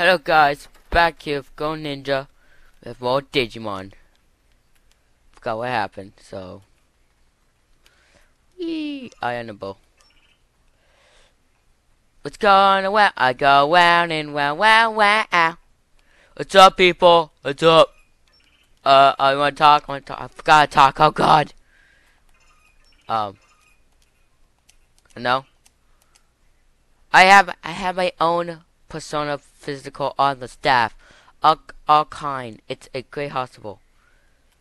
Hello guys, back here with Gold Ninja with more Digimon. Forgot what happened, so Yee, I unable. What's going on? I go wow and wow wow wow. What's up people? What's up? Uh I wanna talk, I wanna talk I forgot to talk, oh god. Um No? I have I have my own persona physical on the staff. All, all kind. It's a great hospital.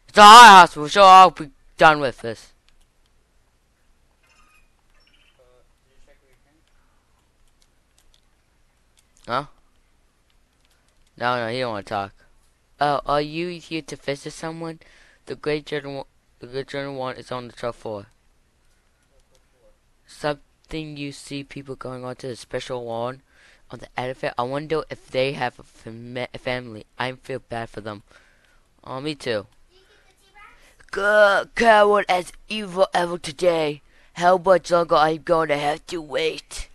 It's a high hospital, so I'll be done with this. Huh? No, no, he don't want to talk. Oh, are you here to visit someone? The great general, the great general one is on the top floor. Something you see people going on to the special one on the elevator. I wonder if they have a, fam family. I feel bad for them. Oh, me too. Good coward as evil ever today. How much longer I'm gonna have to wait?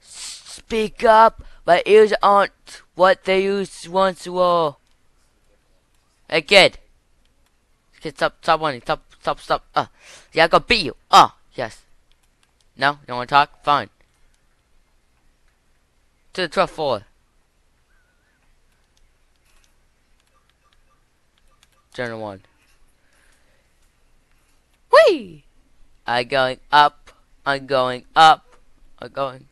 Speak up. My ears aren't what they used once were. Hey kid. Kid, stop, stop running. Stop, stop, stop. Uh, yeah, I gonna beat you. Uh, yes. No? You don't want to talk? Fine. To the 12th floor. Journal 1. Whee! I'm going up. I'm going up. I'm going.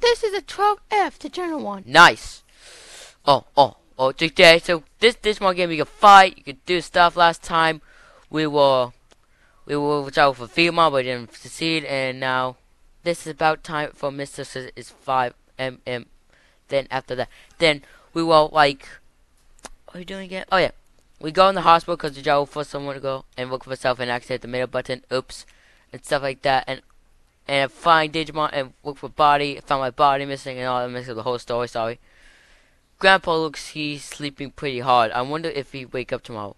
This is a 12F to Journal 1. Nice. Oh, oh, oh, today. So this this one game you can fight. You could do stuff. Last time we were we will try for female, but didn't succeed, and now this is about time for Mr. is 5 mm. Then after that, then we will like, what are you doing again? Oh yeah, we go in the hospital because the job for someone to go and look for myself and accident the middle button, oops, and stuff like that, and and find Digimon and look for body, found my body missing and all that missing the whole story. Sorry. Grandpa looks he's sleeping pretty hard. I wonder if he wake up tomorrow.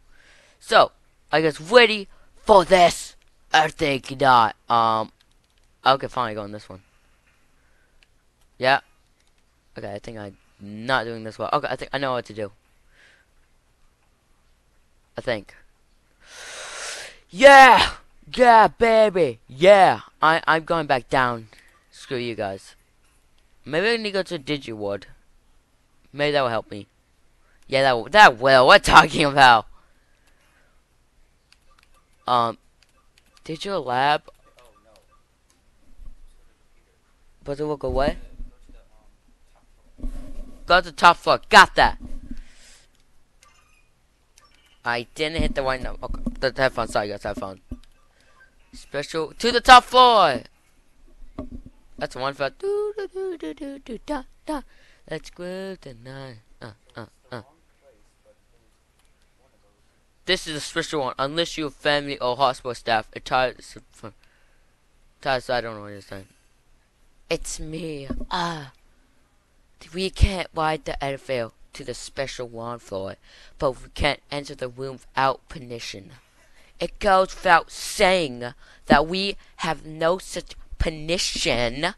So I guess ready for this? I think not. Um, okay, fine, I go on this one. Yeah. Okay, I think I'm not doing this well. Okay, I think I know what to do. I think. Yeah! Yeah, baby! Yeah! I, I'm going back down. Screw you guys. Maybe I need to go to DigiWard. Maybe that will help me. Yeah, that, that will. What talking about? Um, digital lab. But it will go away. Go to the top floor. Got that. I didn't hit the right number. Okay, the headphone. Sorry, guys. Headphone. Special to the top floor. That's one for. Let's groove tonight. Uh, uh, uh. This is a special one. Unless you're family or hospital staff, it ties. I don't know what you're saying. It's me. Ah. We can't ride the elevator to the special one floor, but we can't enter the room without permission. It goes without saying that we have no such permission.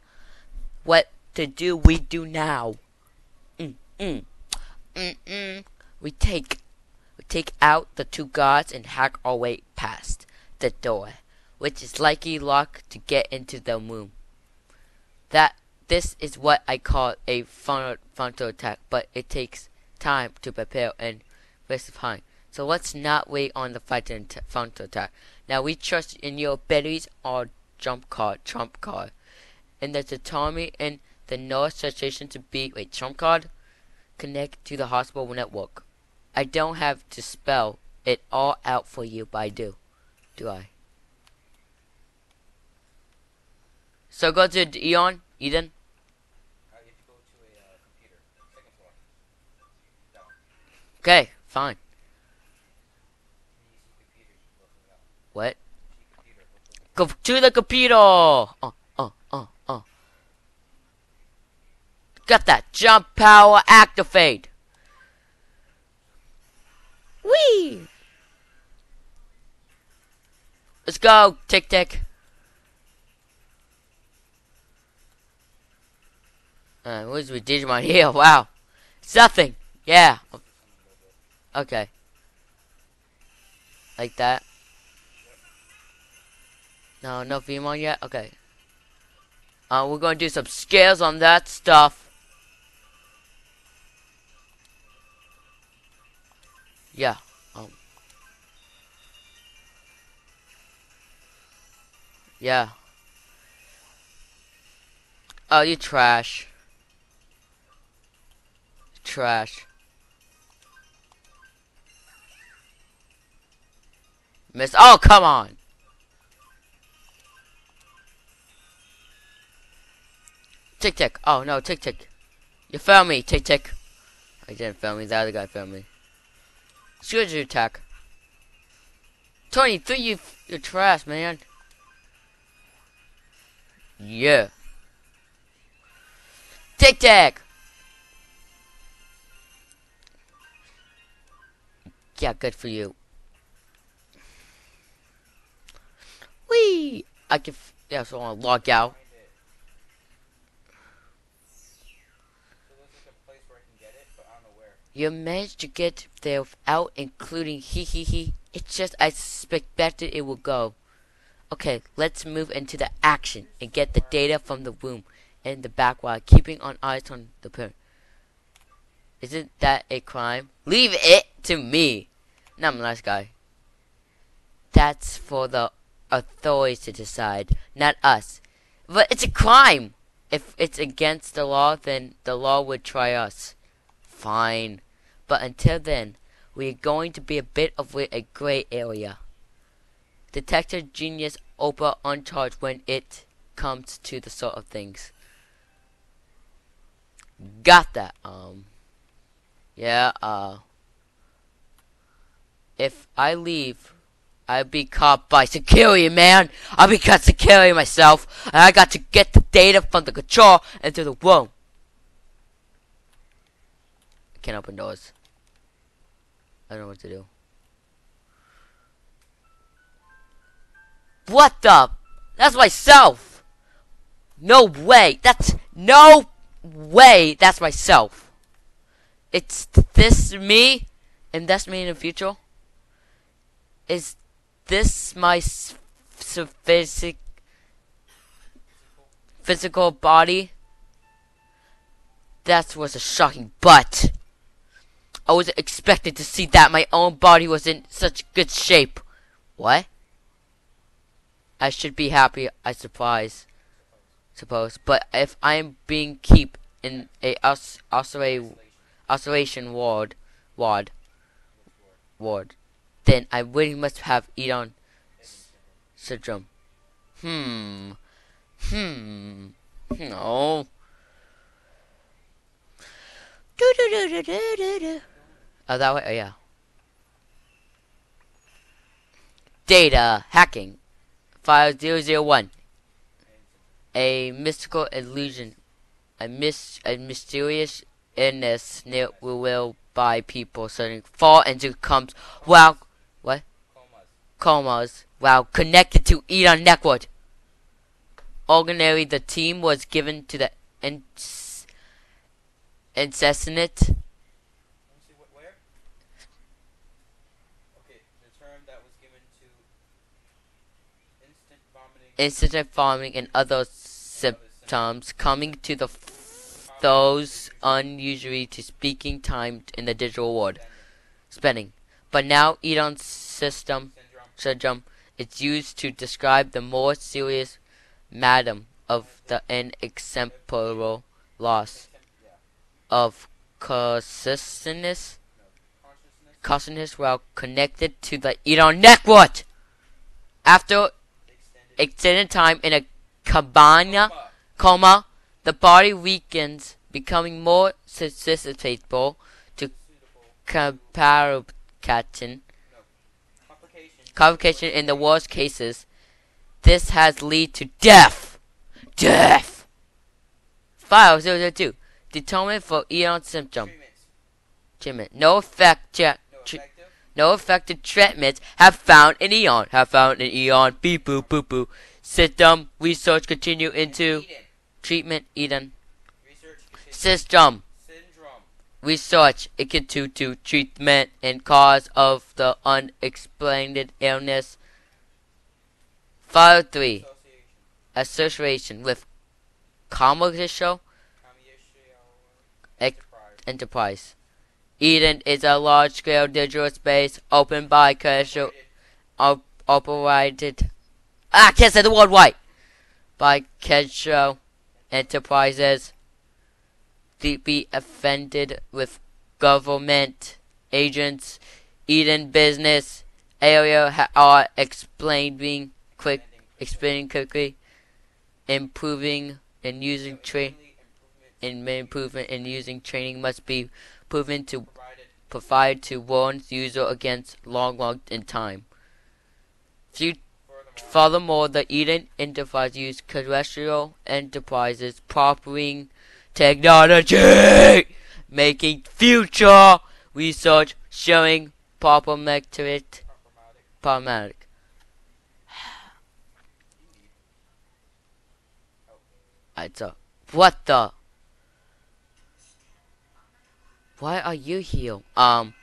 What to do, we do now. Mm. Mm mm. We take take out the two guards and hack our way past the door, which is likely locked to get into the room. That this is what I call a frontal attack, but it takes time to prepare and waste time. So let's not wait on the fight frontal attack. Now we trust in your abilities or jump card, trump card. And there's a Tommy and the North suggestion to be a trump card connect to the hospital network. I don't have to spell it all out for you, but I do. Do I? So go to Eon, Eden. Okay, fine. What? Go to the computer! Oh, oh, oh, oh. Got that. Jump power activate. Whee! Let's go, Tick Tick. Uh, where's my Digimon here? Wow. It's nothing. Yeah. Okay. Like that. No, no Veemon yet? Okay. Uh, we're gonna do some scales on that stuff. Yeah. Um. Yeah. Oh, you trash. Trash. Miss. Oh, come on. Tick tick. Oh no, tick tick. You found me, tick tick. I didn't found me. The other guy found me. You attack? Tony, three you you're trash, man. Yeah. Tic Tac! Yeah, good for you. Whee! I can. Yeah, so I want to log out. You managed to get there without including he he he. It's just I suspected it would go. Okay, let's move into the action and get the data from the womb and the back while keeping on eyes on the parent. Isn't that a crime? Leave it to me. No, I'm a nice guy. That's for the authorities to decide, not us. But it's a crime. If it's against the law, then the law would try us. Fine. But until then, we are going to be a bit of a gray area. Detective Genius Oprah charge when it comes to the sort of things. Got that. Um. Yeah. Uh. If I leave, I'll be caught by security, man. I'll be caught security myself, and I got to get the data from the control into the room. I can't open doors. I don't know what to do. What the? That's myself. No way. That's no way. That's myself. It's this me, and that's me in the future. Is this my physic physical body? That was a shocking butt. I wasn't expecting to see that my own body was in such good shape. What? I should be happy, I suppose. Suppose. But if I'm being keep in a os oscillation ward, ward, ward, then I really must have Eon syndrome. Hmm. Hmm. No. Do do do do do do do. Oh, that way? Oh, yeah. Data hacking. File 001. A mystical illusion. A, mis a mysterious illness near will by people suddenly fall into comes while what? Comas. Comas while connected to Eon network. Ordinarily, the team was given to the incessant instant vomiting and other symptoms coming to the those unusually to speaking time in the digital world. Spending. But now Eden's system syndrome is used to describe the more serious madam of the inexemplable loss of consciousness consciousness while connected to the Eden network. After extended time in a cabana coma, the body weakens, becoming more susceptible to complication. Complication in the worst cases. This has lead to death. Death. File 002. Determined for Eon symptom. Treatment. No effect. Check. No effective treatments have found in Eon. Have found in Eon. Beep boop boop boop. System research continue into Eden. treatment Eden. Research system Syndrome. research into to treatment and cause of the unexplained illness. File 3. Association. Association with commercial Commercial enterprise. enterprise. Eden is a large-scale digital space opened by commercial op operated. Ah, I can't say the word right. By commercial enterprises to be offended with government agents. Eden business area are explaining quick, explaining quickly, improving and using train in improvement in using training must be proven to provide to warn user against long long in time. Furthermore, the Eden Enterprise use terrestrial enterprises propping technology, making future research showing problematic, problematic. problematic. Alright, what the? Why are you here? Um,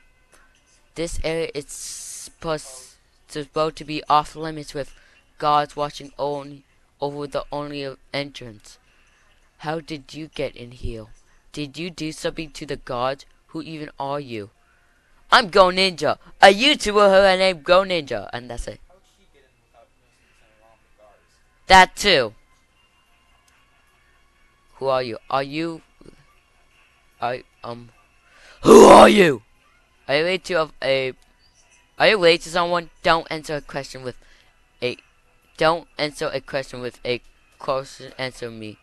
this area is supposed supposed to be off limits with guards watching only over the only entrance. How did you get in here? Did you do something to the guards? Who even are you? I'm Gold Ninja, a YouTuber who named Gold Ninja, and that's it. That too. Who are you? Are you? I um. Who are you? Are you related to a? Are you related to someone? Don't answer a question with a. Don't answer a question with a question. Answer me.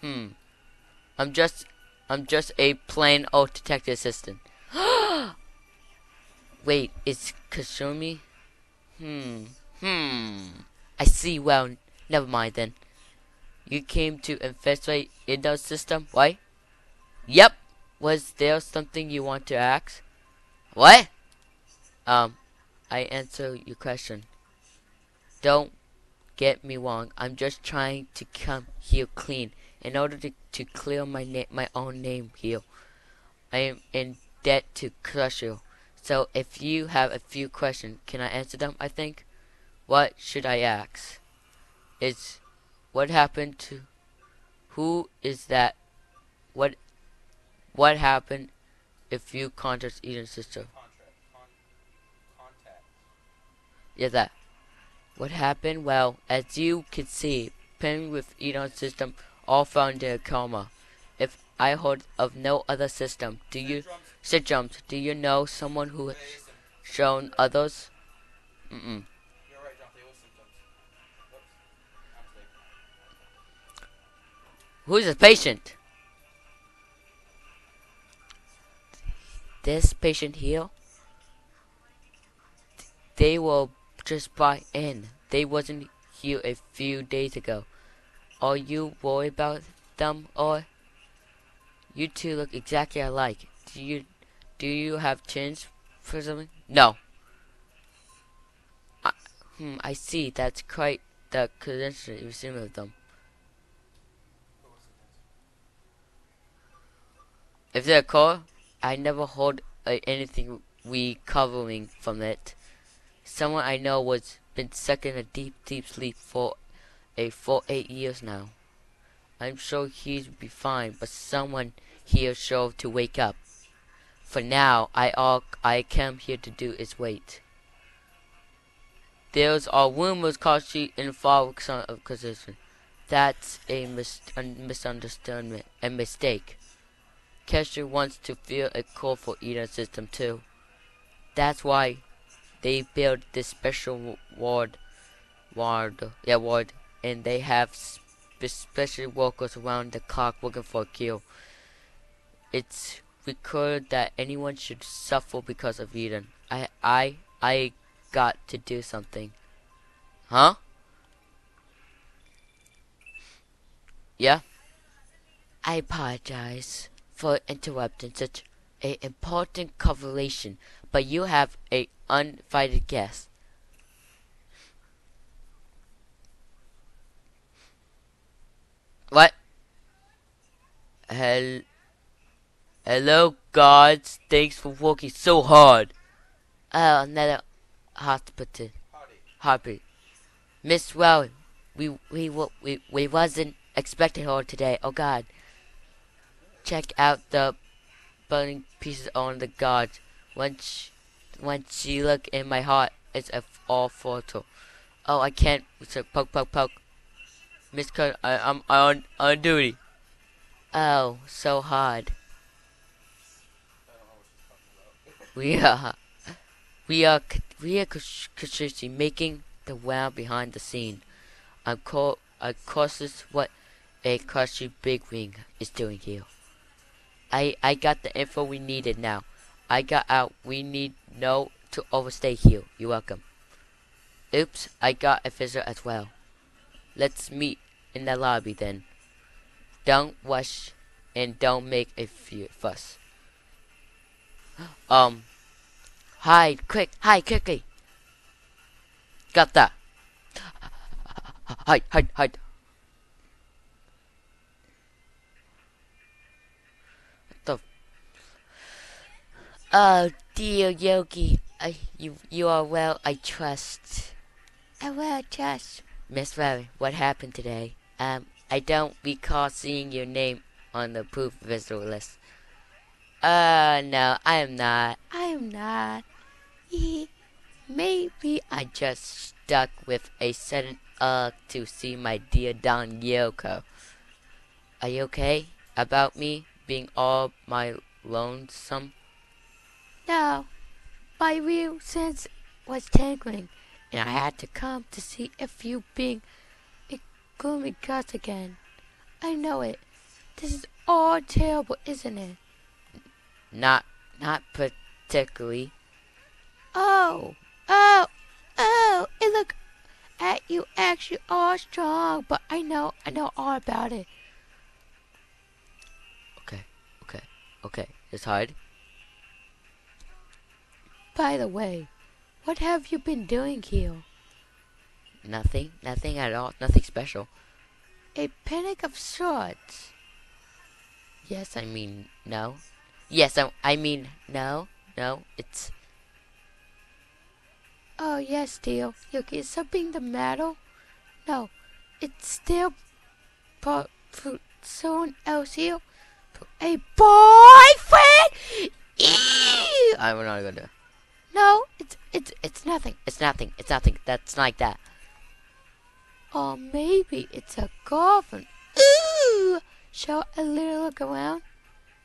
Hmm. I'm just. I'm just a plain old detective assistant. Wait, is Kasumi? Hmm. Hmm. I see. Well, never mind then. You came to infiltrate Indo's system, right? Yep. Was there something you want to ask? What? Um, I answer your question. Don't get me wrong. I'm just trying to come here clean in order to, to clear my na- my own name here. I am in debt to Crusher. So if you have a few questions, can I answer them? I think. What should I ask? Is what happened to who is that? What what happened if you contact Eden's sister? Yeah, that. What happened? Well, as you can see, Penny with Eden's system all found in a coma. If I heard of no other system, do you Syndromes. Do you know someone who has shown others? I'm mistake. Who's the patient? This patient here? They were just brought in. They wasn't here a few days ago. Are you worried about them or? You two look exactly alike. Do you do you have chins for something? No. I, hmm, I see. That's quite the coincidence you seem of them. If they're core, I never heard uh, anything recovering from it. Someone I know was been stuck in a deep, deep sleep for a full eight years now. I'm sure he'd be fine, but someone here sure to wake up. For now, I all I came here to do is wait. There's are rumors causing in fall of position. That's a mis- a misunderstanding, a mistake. Kesher wants to feel a call for Eden system too. That's why they built this special ward, ward, yeah, ward, and they have spe- special workers around the clock working for a kill. It's recorded that anyone should suffer because of Eden. I, I, I got to do something. Huh? Yeah? I apologize for interrupting such a important conversation, but you have a uninvited guest. What? Hel- Hello, gods. Thanks for working so hard. Oh, another hospital. Harper. Miss Well, we we we we wasn't expecting her today. Oh God. Check out the burning pieces on the guards. Once once she look in my heart, it's a all photo. Oh, I can't. So poke poke poke. Miss Cun, I'm on on duty. Oh, so hard. We are, we are, we are cons- consciously making the round behind the scene. I'm co- I'm cautious what a crusty big wing is doing here. I, I got the info we needed now. I got out. We need no to overstay here. You're welcome. Oops, I got a visitor as well. Let's meet in the lobby then. Don't rush and don't make a fuss. Um, hide, quick, hide quickly. Got that. Hide, hide, hide. What the? Oh dear Yogi, I, you you are well. I trust. I will just. Miss Valley, what happened today? Um, I don't recall seeing your name on the proof visitor list. Uh, no, I am not. I am not. Maybe I just stuck with a sudden ugh to see my dear Don Yoko. Are you okay about me being all my lonesome? No. My real sense was tingling, and I had to come to see if you being a gloomy ghost again. I know it. This is all terrible, isn't it? Not, not particularly. Oh, oh, oh! It look at you actually are strong, but I know, I know all about it. Okay, okay, okay. It's hard. By the way, what have you been doing here? Nothing, nothing at all. Nothing special. A panic of sorts. Yes, I mean no. Yes, I, I mean no, no. It's Oh yes, dear. Yuki, is something the matter? No, it's still but for someone else here. A boyfriend? I'm not gonna. No, it's it's it's nothing. It's nothing. It's nothing. That's like that. Or maybe it's a girlfriend. Ooh! Show a little look around.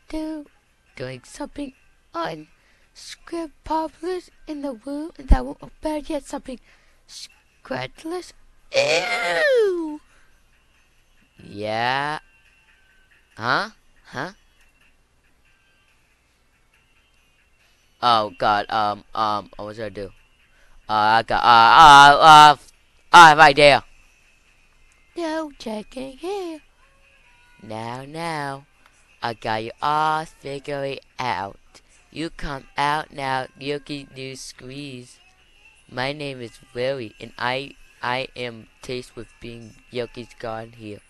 Do Doing something unscriptulous in the room and that will or better yet something scratchless. Ew! Yeah. Huh? Huh? Oh God. Um. Um. What was I do? Uh. I got. Uh. Uh. Uh. Uh. Right there. No checking here. Now. Now. I got you all figured out. You come out now, Yuki New Squeeze. My name is Willie, and I I am taste with being Yoki's garden here,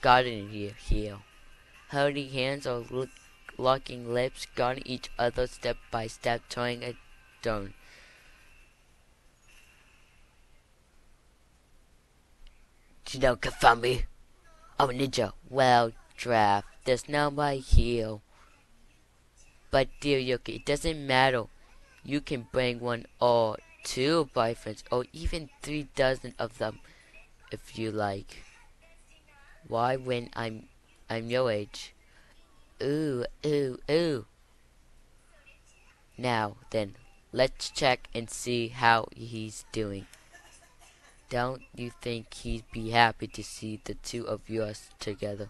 garden here here. Holding hands or look, locking lips, guarding each other step by step, towing a stone. You confront me. I'm a ninja. Well, draft. There's nobody here. But dear Yuki, it doesn't matter. You can bring one or two boyfriends or even three dozen of them if you like. Why when I'm I'm your age? Ooh, ooh, ooh. Now then, let's check and see how he's doing. Don't you think he'd be happy to see the two of yours together?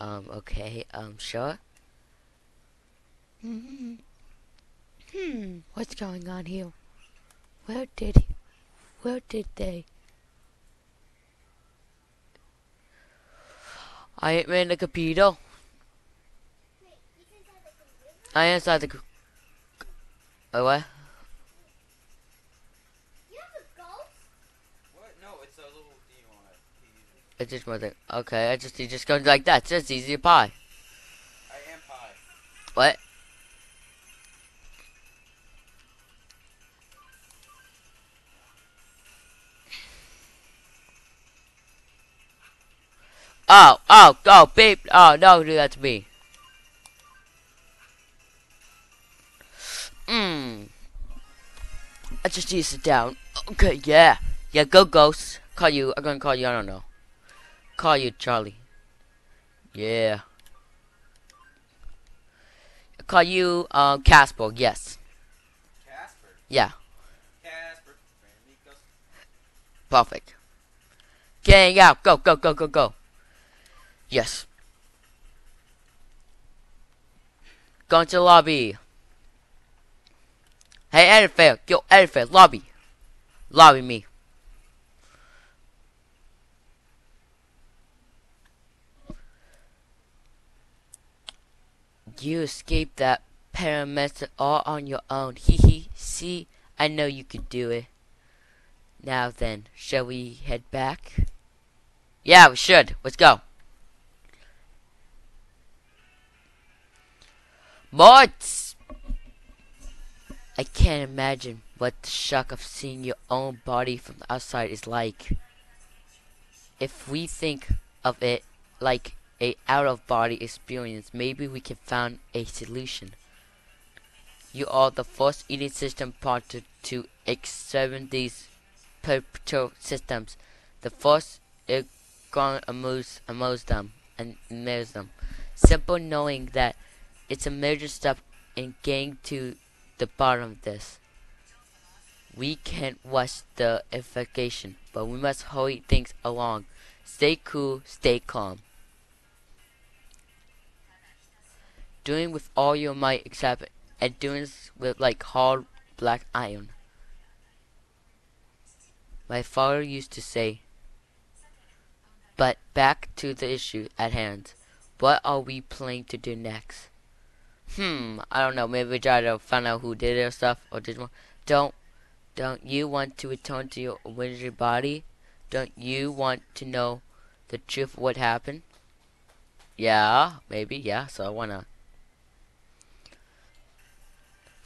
Um, okay, um, sure. Hmm. Hmm. What's going on here? Where did he? Where did they? I ain't in the computer. I am inside the. co- Oh, what? What? No, it's a little thing on it. It's just one thing. Okay, I just you just go like that. It's just easy to buy. What? Oh, oh, oh, babe. Oh, no, do that to me. Mmm. I just need to sit down. Okay, yeah. Yeah, go, Ghost. Call you. I'm gonna call you. I don't know. Call you, Charlie. Yeah. Call you, um, Casper. Yes. Casper. Yeah. Casper. Perfect. Gang out. Go, go, go, go, go. Yes. Going to the lobby. Hey, elephant. Yo, elephant. Lobby. Lobby me. You escaped that paramedic all on your own. Hee hee. See, I know you could do it. Now then, shall we head back? Yeah, we should. Let's go. Mort! I can't imagine what the shock of seeing your own body from the outside is like. If we think of it like a out of body experience, maybe we can find a solution. You are the first eating system partner to examine these perpetual systems. The first gone amongst, amongst them and knows them. Simple knowing that it's a major step in getting to the bottom of this. We can't watch the investigation, but we must hurry things along. Stay cool, stay calm. Doing with all your might except and doing this with like hard black iron. My father used to say. But back to the issue at hand. What are we planning to do next? Hmm, I don't know. Maybe try to find out who did it or stuff or did more. Don't, don't you want to return to your original body? Don't you want to know the truth of what happened? Yeah, maybe. Yeah. So why not?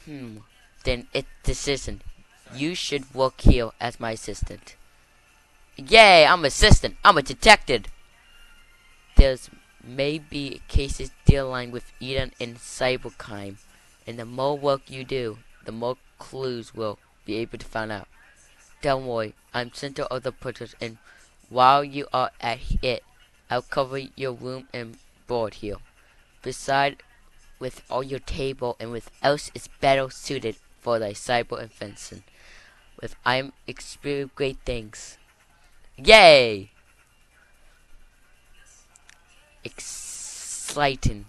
Hmm. Then it's decision. You should work here as my assistant. Yay! I'm assistant. I'm a detective. There's maybe cases dealing with Eden and cybercrime, and the more work you do, the more clues we'll be able to find out. Don't worry, I'm center of the project, and while you are at it, I'll cover your room and board here. Beside, with all your table and with else is better suited for thy cyber invention. With I'm experience great things. Yay! Exciting.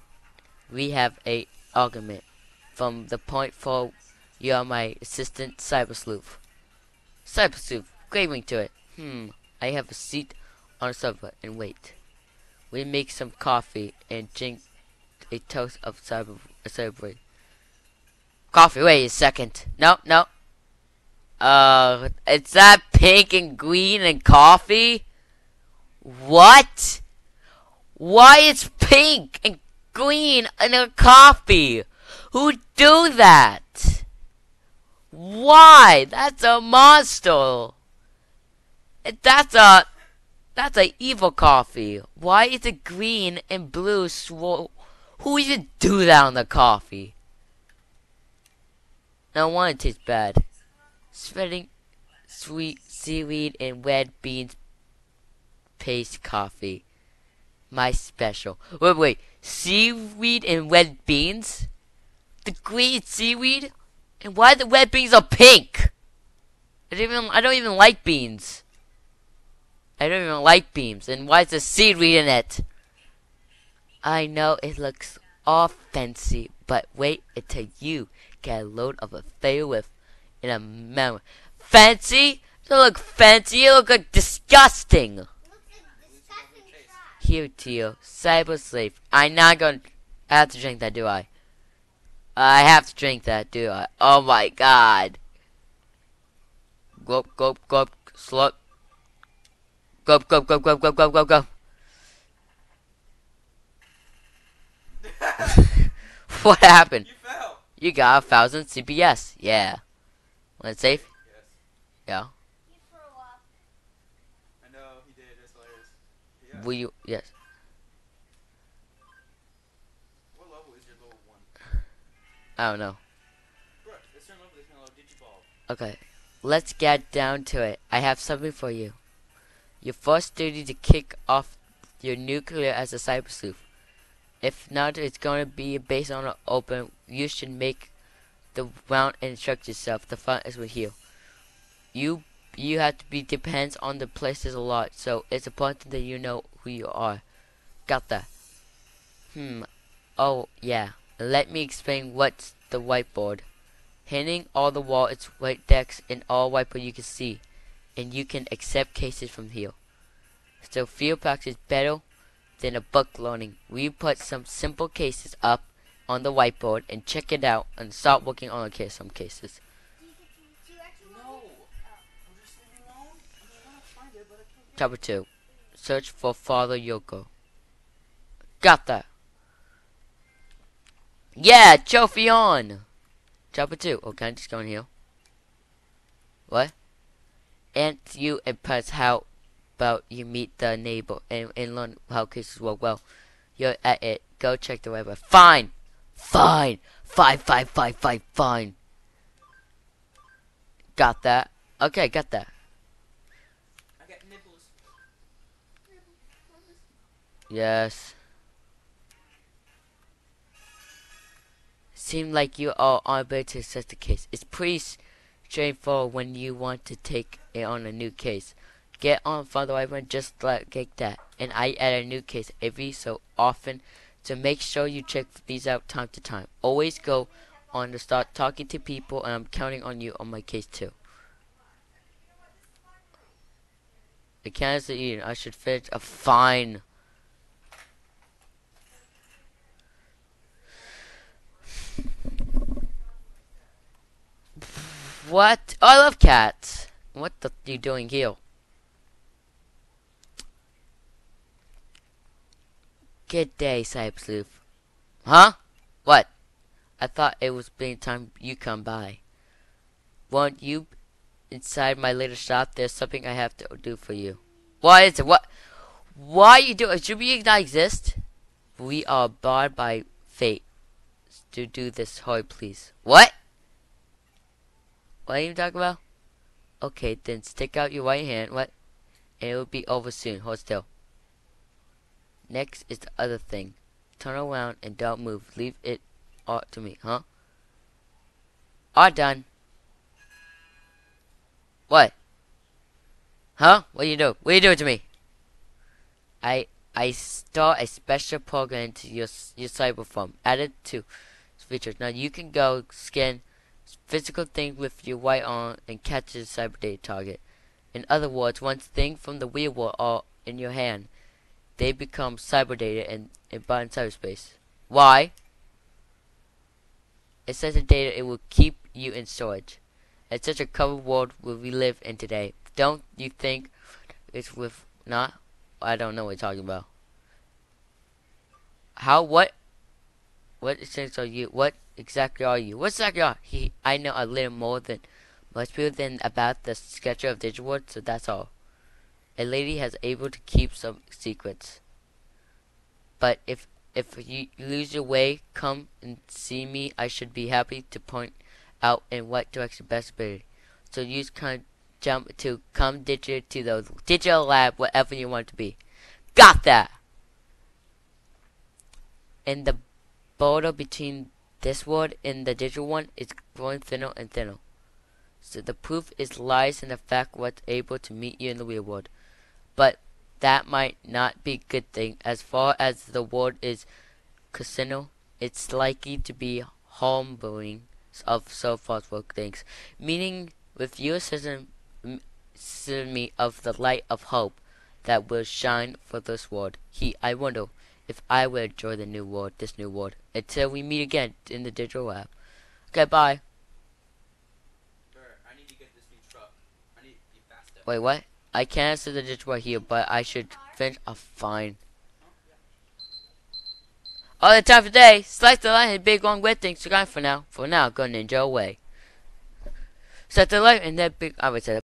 We have a argument from the point for you are my assistant cyber sleuth. Cyber sleuth, craving to it. Hmm, I have a seat on a sofa and wait. We make some coffee and drink a toast of cyber cyber. Coffee, wait a second. No, no. Uh, it's that pink and green and coffee? What? Why is pink and green in a coffee? Who do that? Why? That's a monster. That's a that's a evil coffee. Why is it green and blue swirl? Who even do that on the coffee? No wonder it tastes bad. Spreading sweet seaweed and red beans paste coffee. My special. Wait, wait. Seaweed and red beans? The green seaweed? And why the red beans are pink? I don't even I don't even like beans. I don't even like beans. And why is there seaweed in it? I know it looks all fancy, but wait until you get a load of a fail with in a memory. Fancy? You look fancy, you look like disgusting. Here to you, cyber slave. I'm not gonna I have to drink that, do I? I have to drink that, do I? Oh my god. Go, go, go, slut. Go, go, go, go, go, go, go, go. What happened? You fell. You got a thousand CPS. Yeah. Want it safe? Yes. Yeah. I know he did. That's hilarious. Yeah. Will you? Yes. What level is your little one? I don't know. Bro, turn over this kind of little digiball. Okay. Let's get down to it. I have something for you. Your first duty to kick off your nuclear as a cyber sleuth. If not, it's going to be based on an open. You should make the round and instruct yourself. The fun is with you. You you have to be depends on the places a lot, so it's important that you know who you are. Got that? Hmm. Oh yeah. Let me explain what's the whiteboard. Hanging all the wall it's white decks and all whiteboard you can see, and you can accept cases from here. So field practice is better than a book learning. We put some simple cases up on the whiteboard and check it out and start working on some cases. Chapter two. Search for Father Yoko. Got that. Yeah, trophy on. Chapter two. Oh, can I just go in here? What? And you impress how about you meet the neighbor and, and learn how cases work well. You're at it. Go check the website. Fine. Fine. Fine, fine, fine, fine, fine. Got that. Okay, got that. I got nipples. Yes. Seem like you are unable to assess the case. It's pretty straightforward when you want to take it on a new case. Get on Father Ivan just like that. And I add a new case every so often to make sure you check these out time to time. Always go on to start talking to people and I'm counting on you on my case too. The cans are eaten. I should finish a fine. What? Oh, I love cats. What the you doing here? Good day, Cyber Sleuth. Huh? What? I thought it was being time you come by. Won't you inside my little shop? There's something I have to do for you. What is it? What? Why you do? Should we not exist? We are barred by fate to do this. Hurry, please. What? What are you talking about? Okay, then stick out your right hand. What? And it will be over soon. Hold still. Next is the other thing. Turn around and don't move. Leave it all to me, huh? All done. What? Huh? What are you do? What are you doing to me? I I start a special program to your your cyber phone. Added to features. Now you can go scan physical thing with your right arm and catch a cyber data target. In other words, once things from the real world are in your hand, they become cyber data and, bound in cyberspace. Why? It's such a data it will keep you in storage. It's such a covered world where we live in today. Don't you think it's with not? I don't know what you're talking about. How what? What sense are you? What exactly are you? What exactly are he? I know a little more than most people than about the sketcher of Digimon, so that's all. A lady has able to keep some secrets. But if if you lose your way, come and see me. I should be happy to point out in what direction best be. So use kind jump to come digital to the digital lab, whatever you want to be. Got that. And the border between this world and the digital one is growing thinner and thinner. So the proof is lies in the fact what's able to meet you in the real world. But that might not be a good thing. As far as the world is casino, it's likely to be humbling of so forth work things. Meaning with your system me of the light of hope that will shine for this world. He I wonder if I will enjoy the new world, this new world. Until we meet again in the digital lab. Okay, bye. I need to get this new truck. I need to be faster. Wait, what? I can't answer the digital right here, but I should finish a fine. All the time for today. Slice the line and big long red things to go for now. For now, go ninja away. Set the light and that big. I would say.